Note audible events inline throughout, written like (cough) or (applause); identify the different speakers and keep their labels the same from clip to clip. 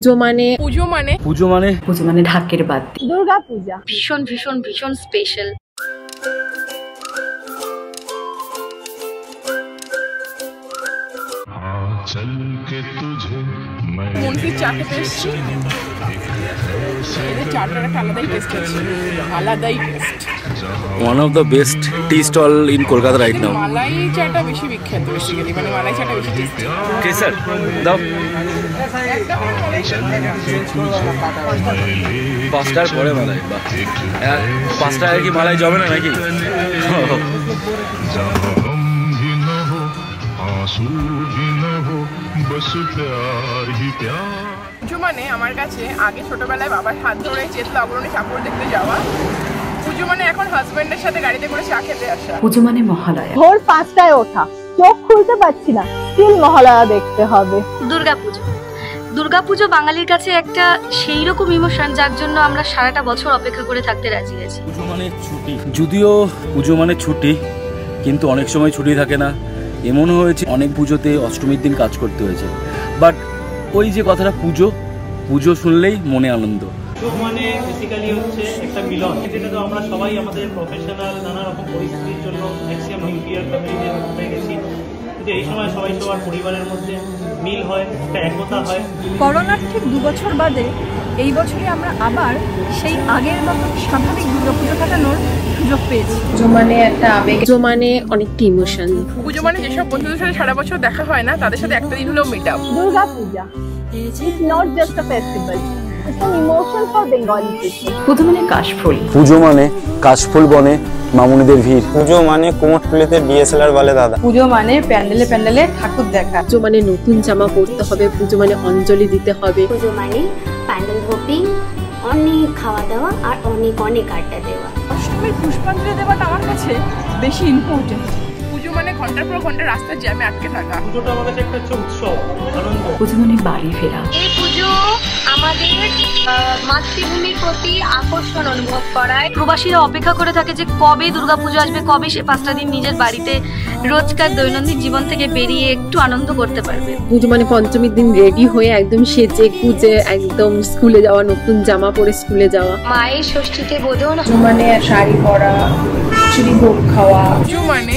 Speaker 1: পুজো মানে?
Speaker 2: পুজো মানে?
Speaker 3: পুজো মানে?
Speaker 4: পুজো মানে ঢাকের বাদ
Speaker 1: দুর্গা পূজা।
Speaker 5: ভীষণ ভীষণ ভীষণ স্পেশাল
Speaker 2: মুনফির চাটে পেয়েছি এদের চাটার একটা আলাদাই টেস্ট আছে।
Speaker 3: One of the best tea stall in Kolkata right now
Speaker 2: মালাই চাটা বেশি বিখ্যাত বেসিক্যালি মানে মালাই চাটা বেশি
Speaker 3: কে স্যার দাও। পাঁচটার পরে মালাই। হ্যাঁ, পাঁচটায় কি মালাই জমে না নাকি? (laughs)
Speaker 6: आंसू भी न हो बस प्यार ही प्यार
Speaker 2: পুজো মানে আমার কাছে আগে ছোটবেলায় বাবার হাত ধরে চেতলা অগ্রণী ঠাকুর দেখতে যাওয়া পুজো মানে এখন হাজবেন্ডের সাথে গাড়িতে করে চা খেতে আসা
Speaker 4: পুজো মানে মহালয়া
Speaker 1: ভোর পাঁচটায় ওঠা চোখ খুলতে পারছি না স্টিল মহালয়া দেখতে হবে
Speaker 5: দুর্গাপুজো দুর্গাপুজো বাঙালির কাছে একটা সেই রকম ইমোশন যার জন্য আমরা সারাটা বছর অপেক্ষা করে থাকতে রাজি আছি
Speaker 3: পুজো মানে ছুটি যদিও পুজো মানে ছুটি কিন্তু অনেক সময় ছুটি থাকে না এমনও হয়েছে, অনেক পুজোতে অষ্টমীর দিন কাজ করতে হয়েছে। বাট ওই যে কথাটা পুজো পুজো শুনলেই মনে আনন্দ।
Speaker 7: মানে আমরা সবাই আমাদের নানা রকম পরিস্থিতির জন্য এই সময় সবাই সবার পরিবারের মধ্যে মিল হয় একটা একতা হয়।
Speaker 8: করোনার ঠিক দু বছর বাদে এই বছরে আমরা আবার সেই আগের মতো স্বাভাবিক দুর্গাপুজো কাটানোর সুযোগ পেয়েছি।
Speaker 1: পুজো মানে একটা আবেগ। পুজো মানে অনেকটা ইমোশন
Speaker 2: পুজো মানে যেসব বন্ধুদের সাথে সারা বছর দেখা হয় না তাদের সাথে একটা দিন হলেও
Speaker 1: meet up Durga Puja it's not just a festival emotion for Bengali
Speaker 4: Pujo মানে কাশফুল।
Speaker 3: পুজো মানে কাশফুল বনে মামুনিদের ভিড়।
Speaker 9: পুজো মানে কুমোরটুলিতে ডিএসএলআর বলে দাদা।
Speaker 8: পুজো মানে প্যান্ডেলে প্যান্ডেলে ঠাকুর দেখা।
Speaker 1: পুজো মানে নতুন জামা পরতে হবে পুজো মানে অঞ্জলি দিতে হবে।
Speaker 10: পুজো মানে প্যান্ডেল হোপিং অনেক খাওয়া দাওয়া আর অনেক অনেক আড্ডা দেওয়া।
Speaker 8: অষ্টমীর পুষ্পাঞ্জলি দেওয়াটা আমার কাছে বেশি ইম্পর্টেন্ট
Speaker 2: মানে ঘণ্টার পর ঘণ্টা রাস্তার জ্যামে আটকে থাকা।
Speaker 7: পুজোটা আমার কাছে একটা উৎসব আনন্দ।
Speaker 4: পুজো মানে বাড়ি ফেরা।
Speaker 5: এই পুজো আমাদের মাতৃভূমির প্রতি আকর্ষণ অনুভব করায়। প্রবাসীরা অপেক্ষা করে থাকে যে কবে দুর্গাপুজো আসবে কবে সে পাঁচটা দিন নিজের বাড়িতে রোজকার দৈনন্দিন জীবন থেকে বেরিয়ে একটু আনন্দ করতে পারবে।
Speaker 1: পুজো মানে পঞ্চমীর দিন রেডি হয়ে একদম সেজে গুজে একদম স্কুলে যাওয়া নতুন জামা পরে স্কুলে যাওয়া।
Speaker 5: মায়ের ষষ্ঠীতে বোধন
Speaker 1: মানে শাড়ি পরা ভোগ খাওয়া।
Speaker 2: পুজো মানে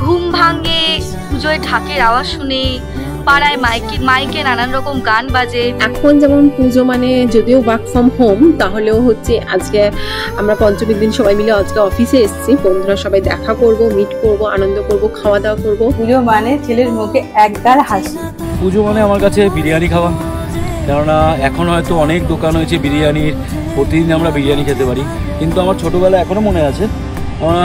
Speaker 5: ঘুম ভাঙে পুজোয় ঢাকের আওয়াজ শুনে পাড়ায় মাইকে মাইকে নানান রকম গান বাজে।
Speaker 1: এখন যেমন পুজো মানে যদিও ওয়ার্ক ফ্রম হোম তাহলেও হচ্ছে আজকে আমরা পঞ্চমীর দিন সবাই মিলে আজকে অফিসে এসেছি। বন্ধুরা সবাই দেখা করব মিট করব আনন্দ করব খাওয়া দাওয়া করব।
Speaker 8: পুজো মানে ছেলের মুখে একগার হাসি।
Speaker 3: পুজো মানে আমার কাছে বিরিয়ানি খাওয়া। কেননা এখন হয়তো অনেক দোকান হয়েছে বিরিয়ানির। প্রতিদিন আমরা বিরিয়ানি খেতে পারি। কিন্তু আমার ছোটোবেলায় এখনও মনে আছে। আমরা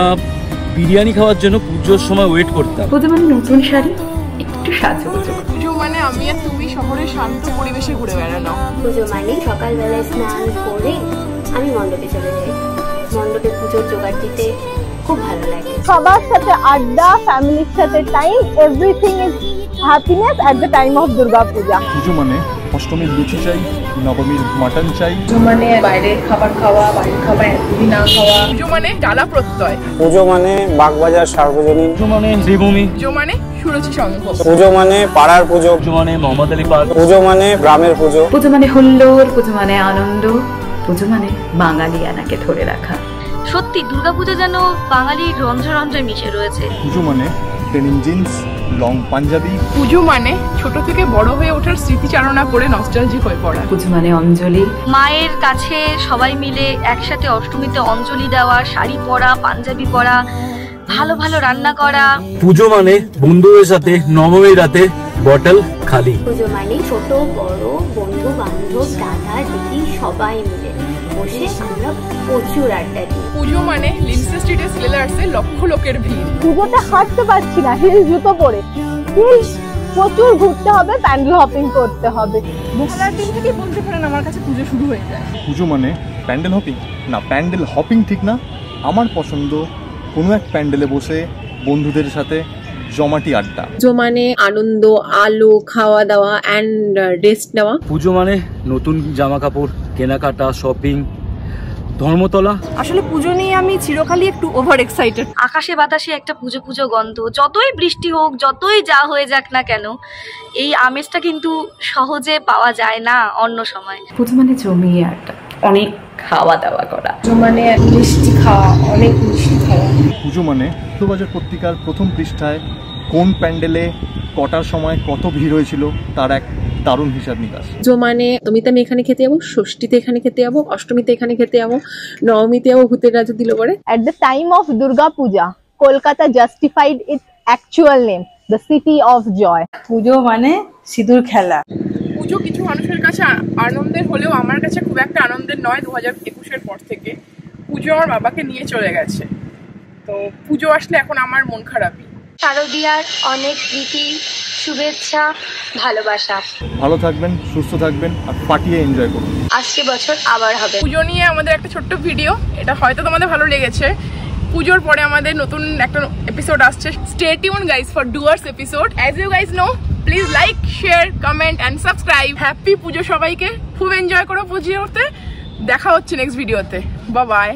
Speaker 3: বিরিয়ানি খাওয়ার জন্য পুজোর সময় ওয়েট করতাম।
Speaker 4: পুজো মানে নতুন শাড়ি? একটু সাজুগুজু
Speaker 2: পুজো। মানে আমি আর তুমি শহরের শান্ত পরিবেশে ঘুরে বেড়ানো।
Speaker 10: পুজো মানে সকালবেলায় স্নান করে আমি মণ্ডপে চলে যাই। মণ্ডপে পুজোর জোগাড় দিতে খুব ভালো লাগে।
Speaker 1: সবার সাথে আড্ডা ফ্যামিলির সাথে time everything is happiness at the time of Durga Puja
Speaker 6: Pujo মানে? অষ্টমীর লুচি চাই নবমীর মাটন চাই
Speaker 1: পুজো মানে বাইরের খাবার খাওয়া বাড়ির খাবার একদমই না খাওয়া
Speaker 2: পুজো মানে ডালা প্রত্যয়
Speaker 9: পুজো মানে বাগবাজার সার্বজনীন
Speaker 3: পুজো মানে শ্রীভূমি
Speaker 2: পুজো মানে সুরচি সংঘ
Speaker 9: পুজো মানে পাড়ার পুজো
Speaker 3: পুজো মানে মোহাম্মদ আলী পার্ক
Speaker 9: পুজো মানে গ্রামের পুজো
Speaker 4: পুজো মানে হুল্লোড় পুজো মানে আনন্দ পুজো মানে বাঙালিয়ানাকে ধরে রাখা
Speaker 5: সত্যি দুর্গাপুজো যেন বাঙালির রন্ধ্রে রন্ধ্রে মিশে রয়েছে
Speaker 6: পুজো মানে ডেনিম জিন্স লং পাঞ্জাবি।
Speaker 2: পুজো মানে ছোট থেকে বড় হয়ে ওঠার স্মৃতিচারণা করে নস্টালজিক হয়ে পড়া।
Speaker 4: পুজো মানে অঞ্জলি।
Speaker 5: মায়ের কাছে সবাই মিলে একসাথে অষ্টমীতে অঞ্জলি দেওয়া শাড়ি পরা পাঞ্জাবি পরা ভালো ভালো রান্না করা।
Speaker 3: পুজো মানে বন্ধুদের সাথে নবমীর রাতে বটল খালি।
Speaker 10: পুজো মানে ছোট বড় বন্ধু বান্ধব দাদা দিদি সবাই মিলে। বসে আমরা প্রচুর আড্ডা দিই
Speaker 2: পুজো মানে লিমসে স্ট্রিটে সেলার্সে লক্ষ লোকের ভিড়।
Speaker 1: পুজোতে হাঁটতে পারছি না হিল জুতো পরে। হিল প্রচুর ঘুরতে হবে প্যান্ডেল হপিং করতে হবে।
Speaker 8: মহালয়ার দিন থেকেই বলতে পারেন আমার কাছে পুজো শুরু হয়ে যায়।
Speaker 6: পুজো মানে
Speaker 11: প্যান্ডেল হপিং? না প্যান্ডেল হপিং ঠিক না। আমার পছন্দ কোনো এক প্যান্ডেলে বসে বন্ধুদের সাথে জমাটি আড্ডা।
Speaker 12: পুজো মানে আনন্দ আলো খাওয়া দাওয়া অ্যান্ড রেস্ট নেওয়া।
Speaker 3: পুজো মানে নতুন জামা কাপড় কেনাকাটা শপিং ধর্মতলা।
Speaker 8: আসলে পুজো নিয়ে আমি চিরকালই একটু ওভার এক্সাইটেড
Speaker 5: আকাশে বাতাসে একটা পুজো পুজো গন্ধ যতই বৃষ্টি হোক যতই যা হয়ে যাক না কেন এই আমেজটা কিন্তু সহজে পাওয়া যায় না অন্য সময়।
Speaker 4: পুজো মানে জমিয়ে আড্ডা অনেক খাওয়া দাওয়া করা।
Speaker 12: পুজো মানে মিষ্টি খাওয়া অনেক মিষ্টি খাওয়া।
Speaker 11: পুজো মানে বাজার পত্রিকার প্রথম পৃষ্ঠায় কোন প্যান্ডেলে কটার সময় কত ভিড় হয়েছিল তার এক দারুণ হিসাব নিকাশ।
Speaker 12: পুজো মানে নবমীতে আমি এখানে খেতে যাব ষষ্ঠীতে এখানে খেতে যাব অষ্টমীতে এখানে খেতে যাব নবমীতে যাব ভূতের রাজা দিল পরে
Speaker 1: At the time of Durga Puja Kolkata justified its actual name the city of joy
Speaker 8: Pujo মানে সিঁদুর খেলা।
Speaker 2: পুজো কিছু মানুষের কাছে আনন্দের হলেও আমার কাছে খুব একটা আনন্দের নয় দু হাজার একুশের পর থেকে। পুজো আমার বাবাকে নিয়ে চলে গেছে। তো পুজো আসলে এখন আমার মন খারাপই।
Speaker 5: শারদিয়ার অনেক স্মৃতি শুভেচ্ছা ভালোবাসা।
Speaker 11: ভালো থাকবেন সুস্থ থাকবেন আর ফাটিয়ে এনজয় করুন।
Speaker 5: আসছে বছর আবার হবে।
Speaker 2: পুজো নিয়ে আমাদের একটা ছোট্ট ভিডিও এটা হয়তো তোমাদের ভালো লেগেছে। পুজোর পরে আমাদের নতুন একটা এপিসোড আসছে। Stay tune guys for Dooars episode as you guys know please like share comment and subscribe happy Pujo সবাইকে। খুব এনজয় করো পুজো করতে। দেখা হচ্ছে নেক্সট ভিডিওতে বা বাই